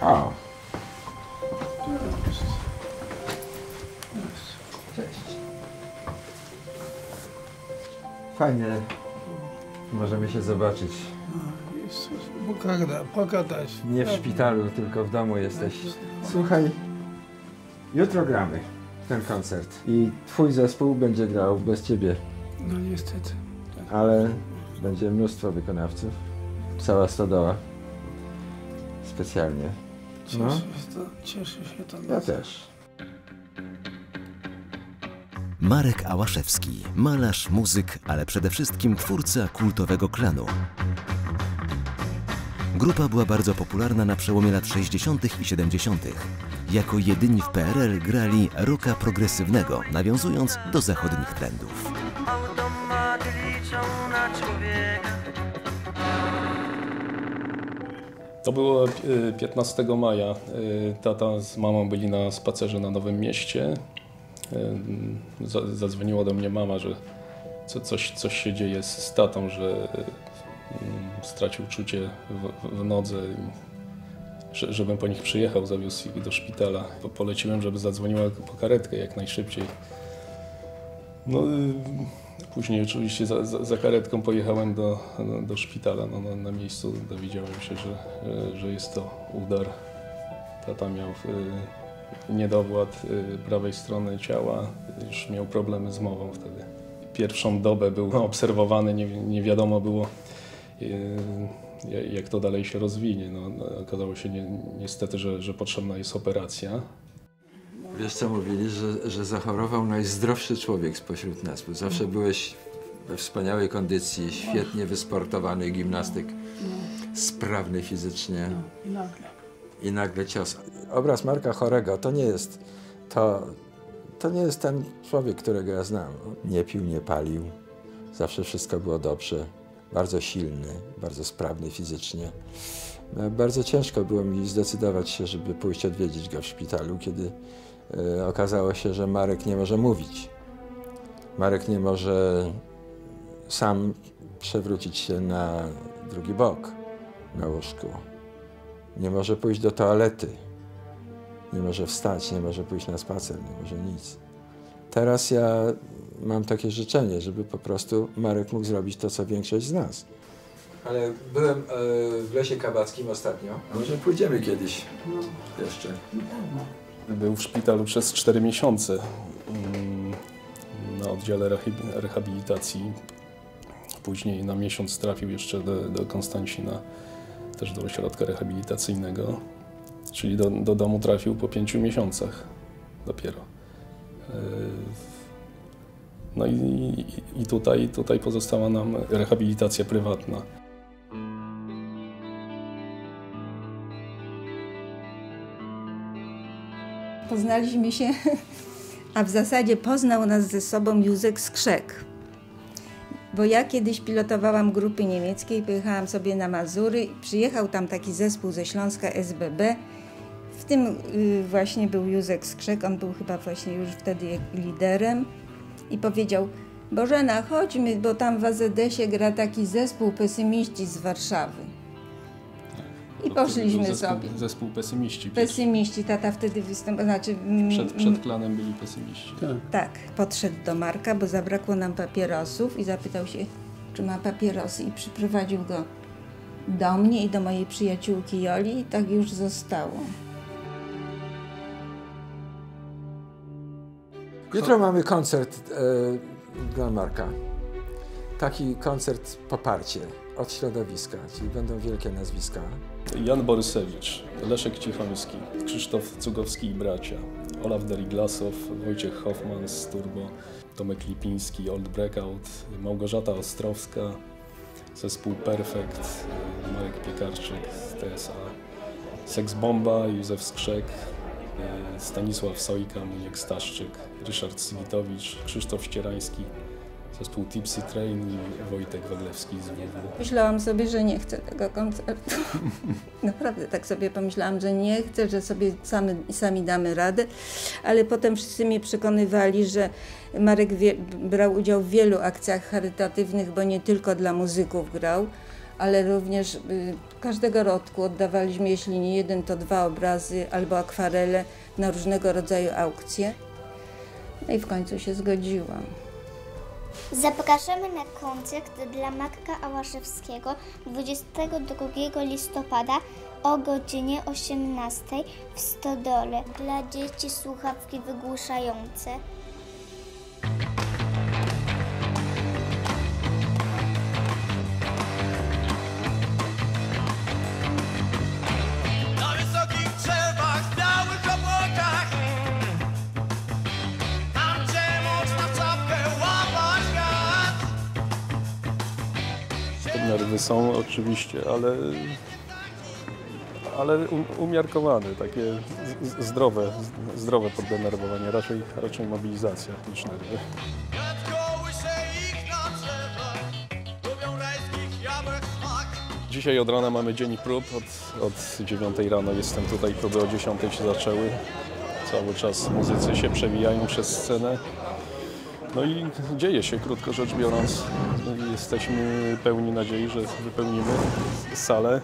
O, Cześć. fajnie. Możemy się zobaczyć. Jest, pogada, pogadać. Nie w szpitalu, tylko w domu jesteś. Słuchaj, jutro gramy ten koncert i twój zespół będzie grał bez ciebie, No niestety. ale będzie mnóstwo wykonawców. Cała stodoła. Specjalnie. Cieszę, No. się, to, cieszę się to. Ja też. Marek Ałaszewski, malarz, muzyk, ale przede wszystkim twórca kultowego klanu. Grupa była bardzo popularna na przełomie lat 60. i 70. Jako jedyni w PRL grali rocka progresywnego, nawiązując do zachodnich trendów. To było e, 15 maja. E, Tata z mamą byli na spacerze na Nowym Mieście. E, za- Zadzwoniła do mnie mama, że co- coś, coś się dzieje z tatą, że e, mm, stracił czucie w, w nodze. że- Żebym po nich przyjechał, zawiózł ich do szpitala. Po- Poleciłem, żeby zadzwoniła po karetkę jak najszybciej. No, y, później oczywiście za, za, za karetką pojechałem do, do, do szpitala. No, na, na miejscu dowiedziałem się, że, y, że jest to udar. Tata miał y, niedowład prawej strony ciała, już miał problemy z mową wtedy. Pierwszą dobę był obserwowany, nie, nie wiadomo było ja- jak to dalej się rozwinie. No, no, okazało się ni niestety, że, że potrzebna jest operacja. Wiesz co mówili, że, że zachorował najzdrowszy człowiek spośród nas, bo zawsze byłeś we wspaniałej kondycji, świetnie wysportowany gimnastyk, sprawny fizycznie I nagle. i nagle cios. Obraz Marka Chorego to nie jest to, to nie jest ten człowiek, którego ja znam. Nie pił, nie palił, zawsze wszystko było dobrze, bardzo silny, bardzo sprawny fizycznie. E, Bardzo ciężko było mi zdecydować się, żeby pójść odwiedzić go w szpitalu, kiedy okazało się, że Marek nie może mówić. Marek nie może sam przewrócić się na drugi bok na łóżku. Nie może pójść do toalety. Nie może wstać, nie może pójść na spacer, nie może nic. Teraz ja mam takie życzenie, żeby po prostu Marek mógł zrobić to, co większość z nas. Ale byłem e, w Lesie Kabackim ostatnio. A może pójdziemy kiedyś jeszcze. Był w szpitalu przez 4 miesiące mm, na oddziale rehabi- rehabilitacji. Później na miesiąc trafił jeszcze do, do Konstancina, też do ośrodka rehabilitacyjnego. Czyli do, do domu trafił po 5 miesiącach dopiero. Yy, No i, i tutaj, tutaj pozostała nam rehabilitacja prywatna. Poznaliśmy się, a w zasadzie poznał nas ze sobą Józek Skrzek. Bo ja kiedyś pilotowałam grupy niemieckiej, pojechałam sobie na Mazury przyjechał tam taki zespół ze Śląska SBB. W tym y, właśnie był Józek Skrzek, on był chyba właśnie już wtedy liderem i powiedział Bożena, chodźmy, bo tam w AZS-ie gra taki zespół pesymiści z Warszawy. I To- to poszliśmy zespół, sobie. Zespół pesymiści. Pesymiści, tata wtedy występował, znaczy... mm, Przed, przed klanem byli pesymiści. Tak. tak, podszedł do Marka, bo zabrakło nam papierosów i zapytał się, czy ma papierosy i przyprowadził go do mnie i do mojej przyjaciółki Joli i tak już zostało. Jutro mamy koncert e, dla Marka. Taki koncert poparcie od środowiska, czyli będą wielkie nazwiska. Jan Borysewicz, Leszek Cichoński, Krzysztof Cugowski i bracia, Olaf Deriglasow, Wojciech Hoffman z Turbo, Tomek Lipiński, Old Breakout, Małgorzata Ostrowska, zespół Perfect, Marek Piekarczyk z TSA, Sex Bomba, Józef Skrzek, Stanisław Sojka, Muniek Staszczyk, Ryszard Sywitowicz, Krzysztof Ścierański, zespół Tipsy Train i Wojtek Waglewski z WW. Myślałam sobie, że nie chcę tego koncertu. Naprawdę tak sobie pomyślałam, że nie chcę, że sobie sami, sami damy radę, ale potem wszyscy mnie przekonywali, że Marek brał udział w wielu akcjach charytatywnych, bo nie tylko dla muzyków grał, ale również y, każdego roku oddawaliśmy, jeśli nie jeden, to dwa obrazy albo akwarele na różnego rodzaju aukcje. No i w końcu się zgodziłam. Zapraszamy na koncert dla Marka Ałaszewskiego 22 listopada o godzinie 18 w Stodole. Dla dzieci słuchawki wygłuszające. Nerwy są oczywiście, ale, ale um, umiarkowane, takie zdrowe, zdrowe poddenerwowanie, raczej, raczej mobilizacja niż nerwy. Dzisiaj od rana mamy dzień prób, od, od 9 rano jestem tutaj, próby o 10 się zaczęły. Cały czas muzycy się przewijają przez scenę. No i dzieje się, krótko rzecz biorąc. Jesteśmy pełni nadziei, że wypełnimy salę.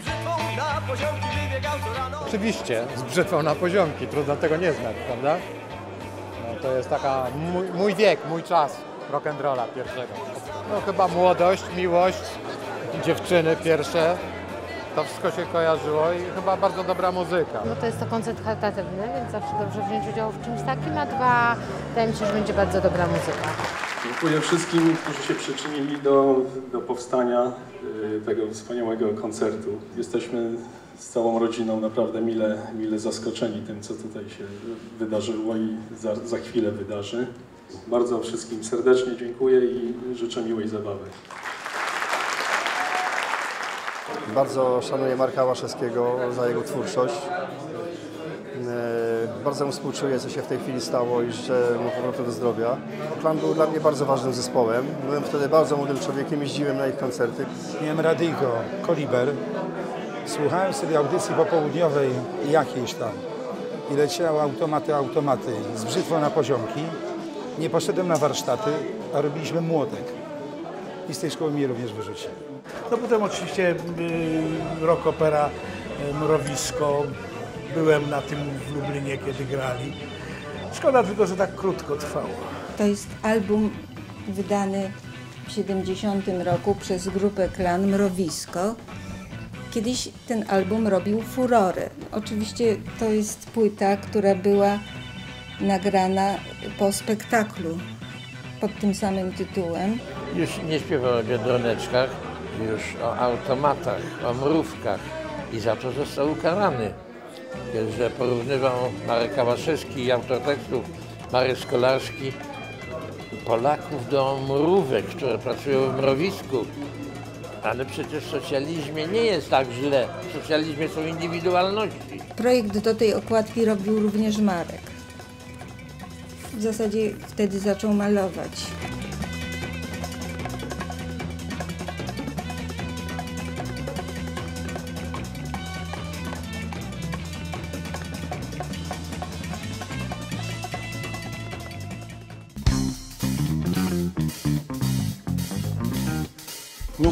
Z brzytwą na poziomki wybiegał co rano Oczywiście, z brzytwą na poziomki, trudno tego nie znać, prawda? No, to jest taka mój, mój wiek, mój czas rock'n'rolla pierwszego. No chyba młodość, miłość, dziewczyny pierwsze, to wszystko się kojarzyło i chyba bardzo dobra muzyka. No to jest to koncert charytatywny, więc zawsze dobrze wziąć udział w czymś takim, a dwa, wydaje mi się, że będzie bardzo dobra muzyka. Dziękuję wszystkim, którzy się przyczynili do, do powstania y, tego wspaniałego koncertu. Jesteśmy z całą rodziną naprawdę mile, mile zaskoczeni tym, co tutaj się wydarzyło i za, za chwilę wydarzy. Bardzo wszystkim serdecznie dziękuję i życzę miłej zabawy. Bardzo szanuję Marka Łaszewskiego za jego twórczość. E, Bardzo mu współczuję, co się w tej chwili stało i życzę mu powrotu do zdrowia. Klan był dla mnie bardzo ważnym zespołem. Byłem wtedy bardzo młodym człowiekiem, jeździłem na ich koncerty. Miałem radyjko Koliber. Słuchałem sobie audycji popołudniowej jakiejś tam. I leciały automaty, automaty z brzytwą na poziomki. Nie poszedłem na warsztaty, a robiliśmy młotek. I z tej szkoły mnie również wyrzucili. No potem oczywiście y, rock opera y, Mrowisko. Byłem na tym w Lublinie, kiedy grali. Szkoda tylko, że tak krótko trwało. To jest album wydany w 70 roku przez grupę Klan Mrowisko. Kiedyś ten album robił furorę. Oczywiście to jest płyta, która była nagrana po spektaklu pod tym samym tytułem. Już nie śpiewał o biedroneczkach, już o automatach, o mrówkach i za to został ukarany. Że porównywał Marek Kałaszewski i autor tekstów Marek Skolarski Polaków do mrówek, które pracują w mrowisku. Ale przecież w socjalizmie nie jest tak źle. W socjalizmie są indywidualności. Projekt do tej okładki robił również Marek. W zasadzie wtedy zaczął malować.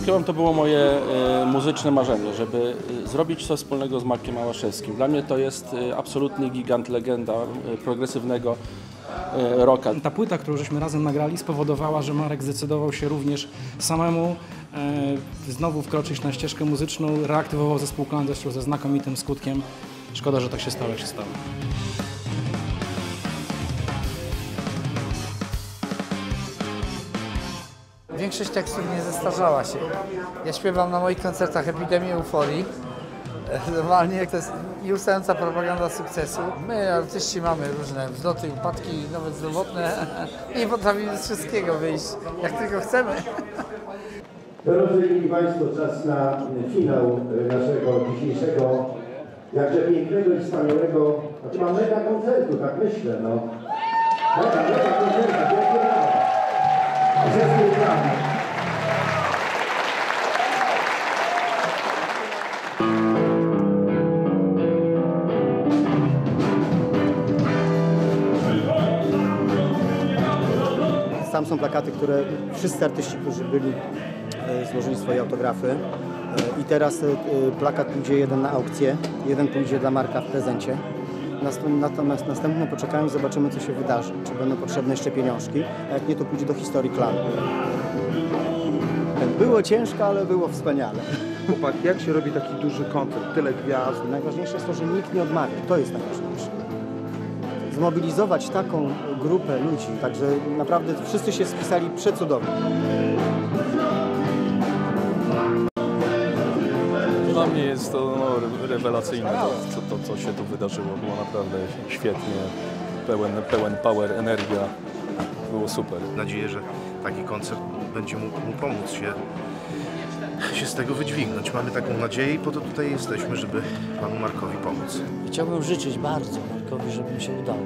Ukrywam, to było moje e, muzyczne marzenie, żeby e, zrobić coś wspólnego z Markiem Małaszewskim. Dla mnie to jest e, absolutny gigant, legenda e, progresywnego rocka. Ta płyta, którą żeśmy razem nagrali, spowodowała, że Marek zdecydował się również samemu e, znowu wkroczyć na ścieżkę muzyczną, reaktywował zespół zresztą ze znakomitym skutkiem. Szkoda, że tak się stało, jak się stało. Większość tekstów nie zestarzała się. Ja śpiewam na moich koncertach Epidemię Euforii. Normalnie to jest nieustająca propaganda sukcesu. My, artyści, mamy różne wzloty i upadki, nawet zdrowotne. Nie potrafimy z wszystkiego wyjść, jak tylko chcemy. Szanowni Państwo, czas na finał naszego dzisiejszego, jakże pięknego i wspaniałego, znaczy mam mega koncertu, tak myślę, no. Mega, mega koncertu, wielkie Zespół Plan. Sam są plakaty, które wszyscy artyści, którzy byli, e, złożyli swoje autografy. E, I teraz e, plakat pójdzie jeden na aukcję, jeden pójdzie dla Marka w prezencie. Natomiast następne poczekamy, zobaczymy co się wydarzy. Czy będą potrzebne jeszcze pieniążki, a jak nie to pójdzie do historii klanu. Było ciężko, ale było wspaniale. Chłopak, jak się robi taki duży koncert, tyle gwiazd? Najważniejsze jest to, że nikt nie odmawia. To jest najważniejsze. Zmobilizować taką grupę ludzi, także naprawdę wszyscy się spisali przecudownie. Dla mnie jest to no, re- rewelacyjne, to, co, to co się tu wydarzyło. Było naprawdę świetnie, pełen, pełen power, energia. Było super. Mam nadzieję, że taki koncert będzie mógł mu pomóc się, się z tego wydźwignąć. Mamy taką nadzieję i po to tutaj jesteśmy, żeby panu Markowi pomóc. Chciałbym życzyć bardzo Markowi, żeby mi się udało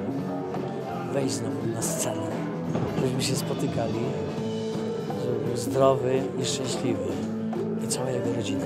wejść znowu na scenę, żebyśmy się spotykali, żeby był zdrowy i szczęśliwy i całej jego rodziny.